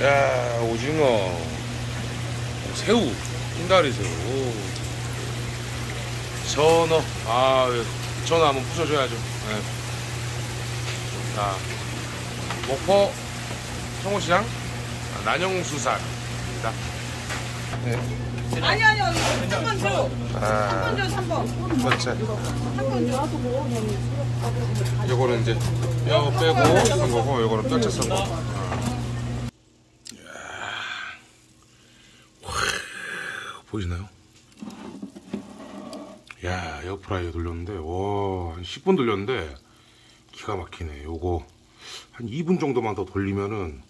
야 오징어 새우 흰다리 새우 전어 아 전어 한번 부셔줘야죠 네. 자 목포 청호시장 아, 난영수살입니다 네. 아니 아니 아니 3번 줘. 아 3번 줘 3번. 그렇지 3번 줘. 요거는 이제 뼈 빼고 쓴 거고 요거는 뼈째 쓴 거. 어. 이야. 와, 보이시나요? 야, 에어프라이어 돌렸는데, 와, 한 10분 돌렸는데, 기가 막히네. 요거, 한 2분 정도만 더 돌리면은,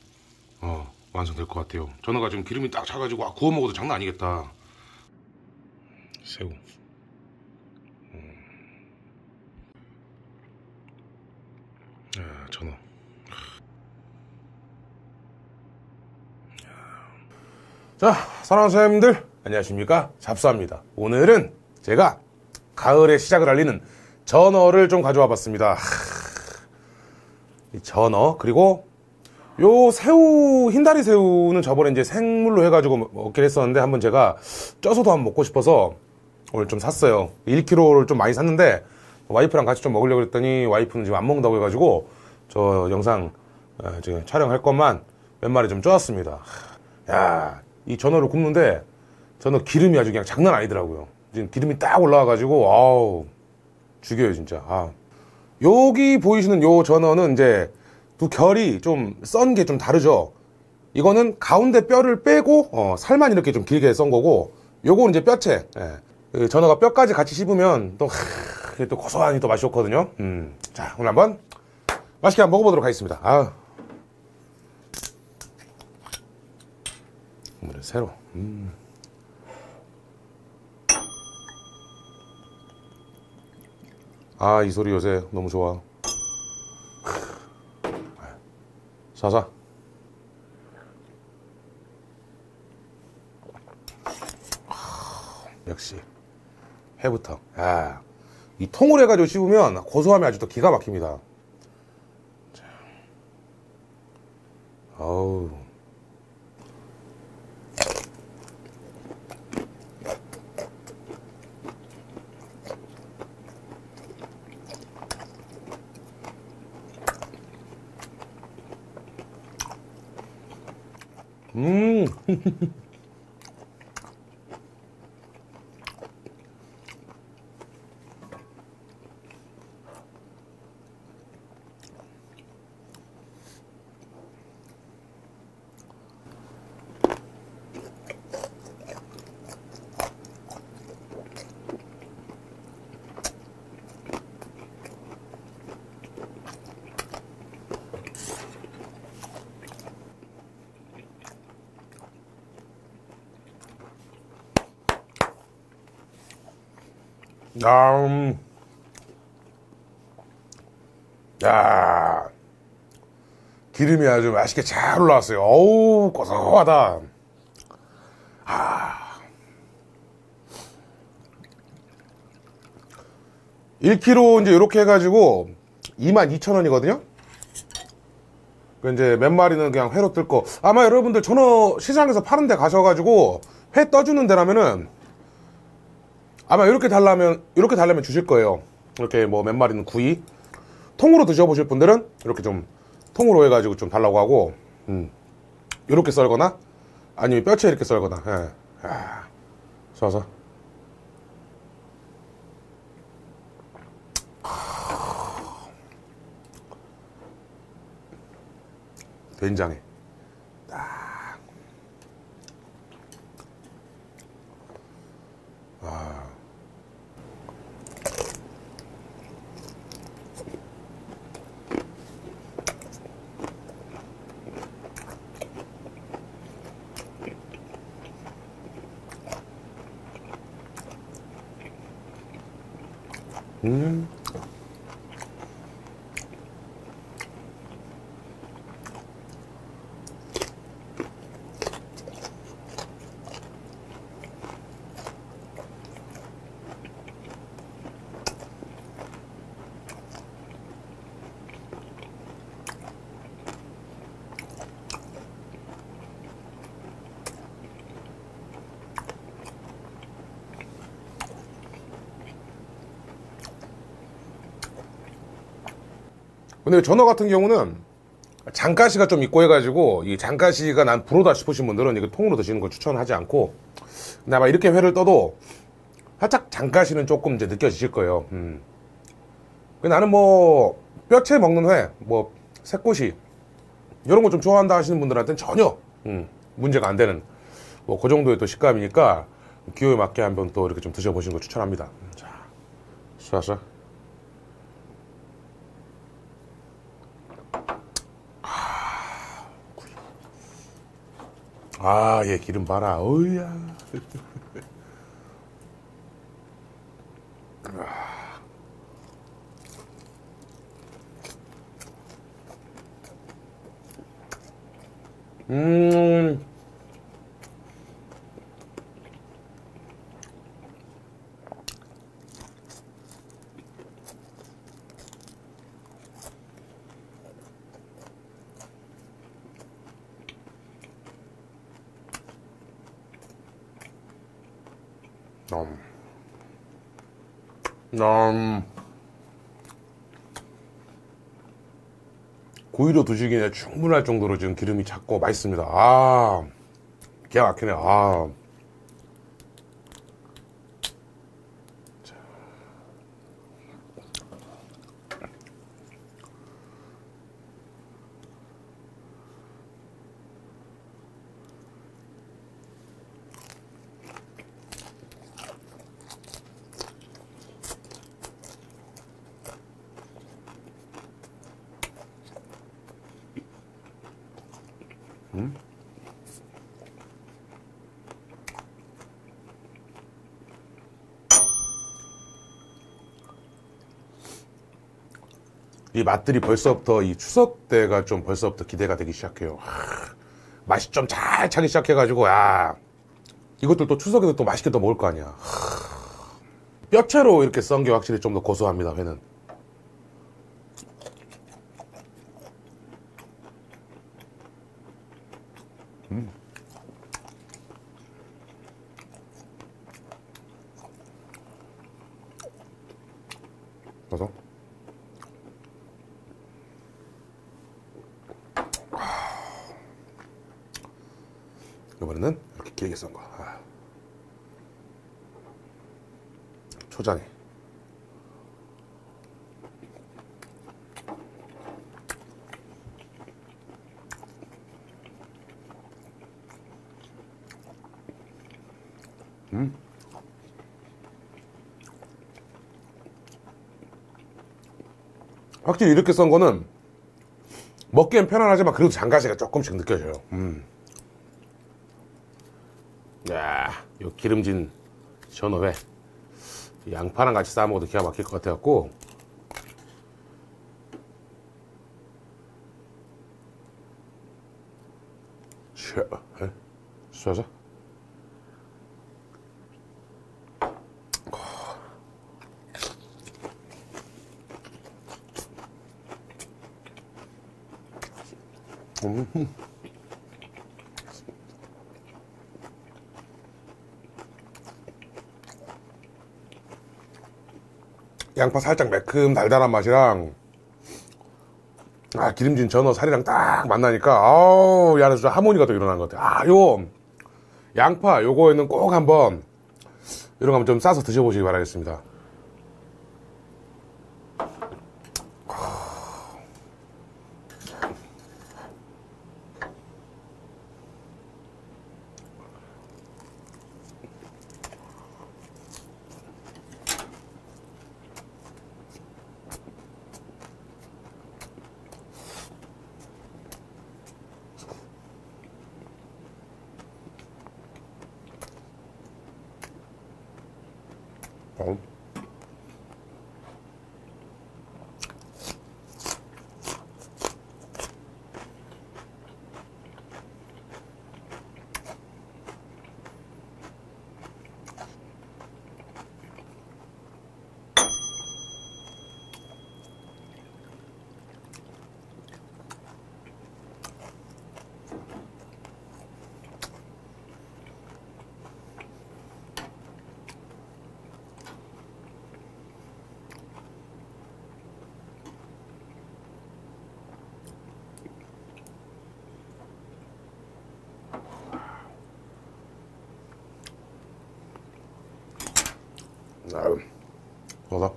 어, 완성될 것 같아요. 전어가 지금 기름이 딱 차가지고, 아, 구워 먹어도 장난 아니겠다. 새우. 야, 전어. 자, 사랑하는 사장님들, 안녕하십니까? 잡수합니다. 오늘은 제가 가을의 시작을 알리는 전어를 좀 가져와 봤습니다. 하, 이 전어, 그리고 요 새우, 흰다리 새우는 저번에 이제 생물로 해가지고 먹긴 했었는데 한번 제가 쪄서도 한번 먹고 싶어서 오늘 좀 샀어요. 1kg를 좀 많이 샀는데 와이프랑 같이 좀 먹으려고 했더니 와이프는 지금 안 먹는다고 해가지고 저 영상 어, 지금 촬영할 것만 몇 마리 좀 쪄왔습니다. 야, 이 전어를 굽는데 전어 기름이 아주 그냥 장난 아니더라고요. 지금 기름이 딱 올라와가지고 아우 죽여요 진짜. 아. 여기 보이시는 요 전어는 이제 두 결이 좀 썬 게 좀 다르죠. 이거는 가운데 뼈를 빼고 어, 살만 이렇게 좀 길게 썬 거고 요거는 이제 뼈채. 예. 그 전어가 뼈까지 같이 씹으면 또, 하, 또 고소하니 또 맛이 좋거든요. 음. 자, 오늘 한번 맛있게 한번 먹어보도록 하겠습니다. 아. 오늘은 새로. 음. 아, 이 소리 요새 너무 좋아. 사사. 역시 해부터. 야, 이 통을 해가지고 씹으면 고소함이 아주 또 기가 막힙니다. 자. 어우. 음. 음. 야, 기름이 아주 맛있게 잘 올라왔어요. 어우, 고소하다. 아. 1kg 이제 이렇게 해가지고 22,000원이거든요? 그 이제 몇 마리는 그냥 회로 뜰 거. 아마 여러분들 전어 시장에서 파는 데 가셔가지고 회 떠주는 데라면은 아마 이렇게 달라면 이렇게 달라면 주실 거예요. 이렇게 뭐 몇 마리는 구이 통으로 드셔보실 분들은 이렇게 좀 통으로 해가지고 좀 달라고 하고 음. 이렇게 썰거나 아니면 뼈채 이렇게 썰거나 예. 아, 좋아서 된장에 음. 근데 전어 같은 경우는 장가시가 좀 있고 해가지고 이 장가시가 난 불호다 싶으신 분들은 이거 통으로 드시는 걸 추천하지 않고 근데 아마 이렇게 회를 떠도 살짝 장가시는 조금 이제 느껴지실 거예요. 음. 나는 뭐 뼈채 먹는 회, 뭐 새꼬시 이런 거 좀 좋아한다 하시는 분들한테는 전혀 음, 문제가 안 되는 뭐 그 정도의 또 식감이니까 기호에 맞게 한번 또 이렇게 좀 드셔보시는 걸 추천합니다. 음, 자, 쏴서. 아, 얘 기름 봐라. 어이야. 음. 음. 음. 고기로 드시기에 충분할 정도로 지금 기름이 작고 맛있습니다. 아, 기가 막히네. 아. 이 맛들이 벌써부터 이 추석 때가 좀 벌써부터 기대가 되기 시작해요. 하, 맛이 좀 잘 차기 시작해가지고, 야, 이것들 또 추석에도 또 맛있게 또 먹을 거 아니야. 하, 뼈채로 이렇게 썬 게 확실히 좀 더 고소합니다, 회는. 이번에는 이렇게 길게 썬 거. 아. 초장에. 음. 확실히 이렇게 썬 거는 먹기엔 편안하지만 그래도 장가시가 조금씩 느껴져요. 음. 야, 요 기름진 전어회 양파랑 같이 싸 먹어도 기가 막힐 것 같아갖고? 쏴자. 음. 양파 살짝 매큼 달달한 맛이랑 아 기름진 전어 살이랑 딱 만나니까 아우 이 안에서 좀 하모니가 또 일어나는 것 같아요. 아요 양파 요거에는 꼭 한번 이런 거 한번 좀 싸서 드셔보시기 바라겠습니다 아유, 좋아서.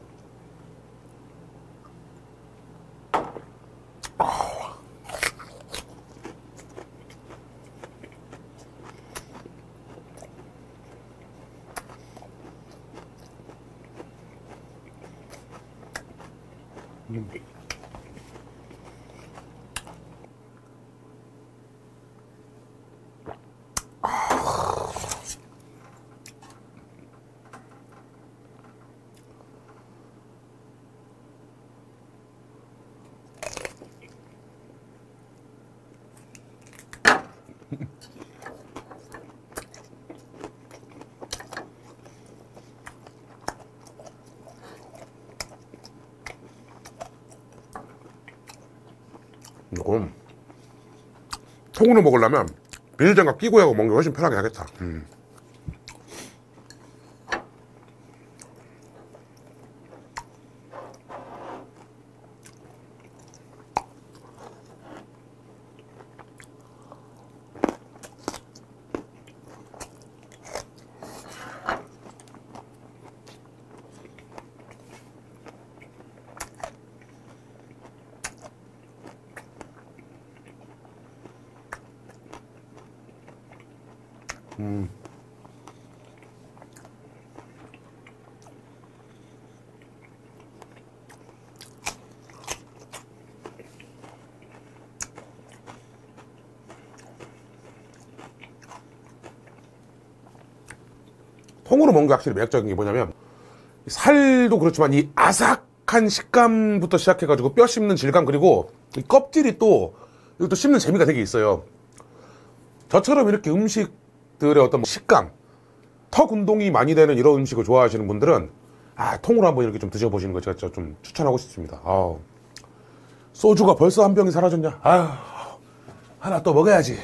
이건 통으로 먹으려면 비닐장갑 끼고 하고 먹는 게 훨씬 편하게 하겠다. 음. 통으로 먹는 게 확실히 매력적인 게 뭐냐면 살도 그렇지만 이 아삭한 식감부터 시작해가지고 뼈 씹는 질감 그리고 이 껍질이 또 이것도 씹는 재미가 되게 있어요. 저처럼 이렇게 음식들의 어떤 뭐 식감, 턱 운동이 많이 되는 이런 음식을 좋아하시는 분들은 아 통으로 한번 이렇게 좀 드셔보시는 거 제가 좀 추천하고 싶습니다. 아우 소주가 벌써 한 병이 사라졌냐? 아유 하나 또 먹어야지.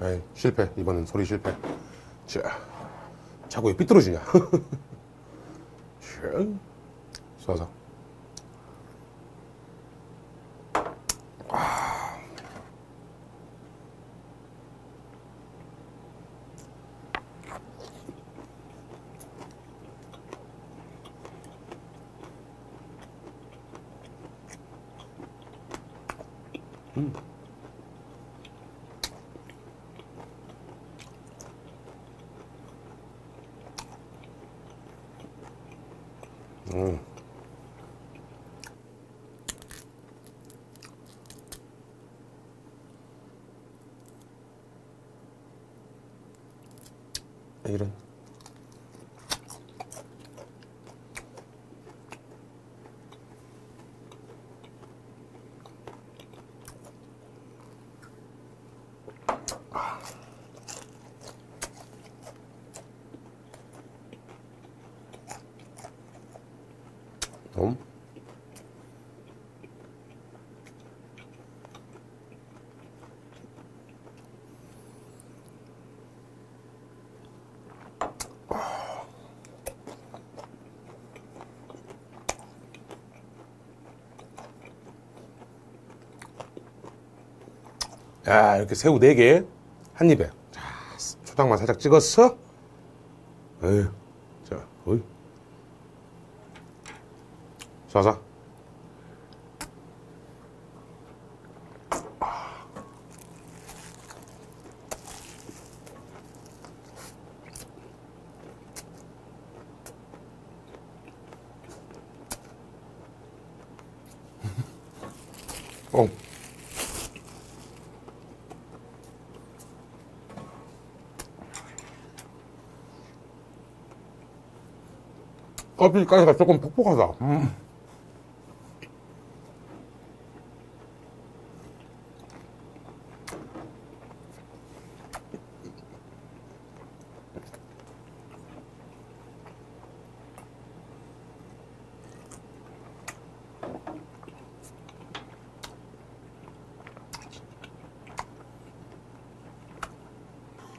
에이, 실패. 이번엔 소리 실패. 자, 자꾸 왜 삐뚤어지냐? 자, 쏴서. 음. 이런. 음. 야, 이렇게 새우 4개, 한 입에. 자, 초장만 살짝 찍었어. 에휴, 자, 어이. 쏴서. 어. 껍질까지가 조금 퍽퍽하다. 음.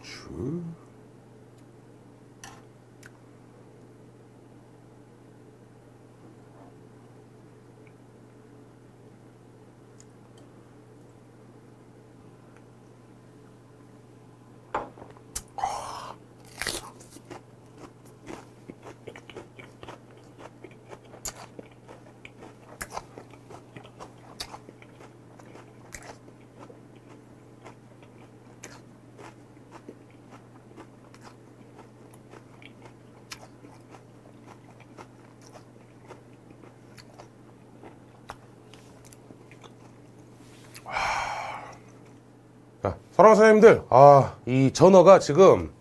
주. 사랑하는 사장님들, 아, 이 전어가 지금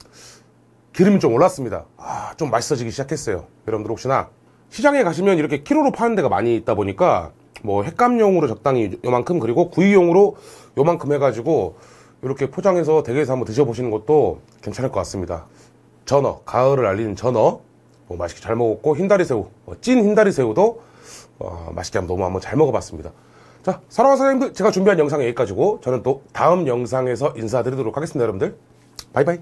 기름이 좀 올랐습니다. 아, 좀 맛있어지기 시작했어요. 여러분들 혹시나 시장에 가시면 이렇게 키로로 파는 데가 많이 있다 보니까 뭐 횟감용으로 적당히 요만큼 그리고 구이용으로 요만큼 해가지고 이렇게 포장해서 댁에서 한번 드셔보시는 것도 괜찮을 것 같습니다. 전어, 가을을 알리는 전어, 뭐 맛있게 잘 먹었고 흰다리 새우, 어, 찐 흰다리 새우도 어, 맛있게 한번 너무 한번 잘 먹어봤습니다. 자, 사랑하는 사장님들, 제가 준비한 영상은 여기까지고 저는 또 다음 영상에서 인사드리도록 하겠습니다, 여러분들. 바이바이.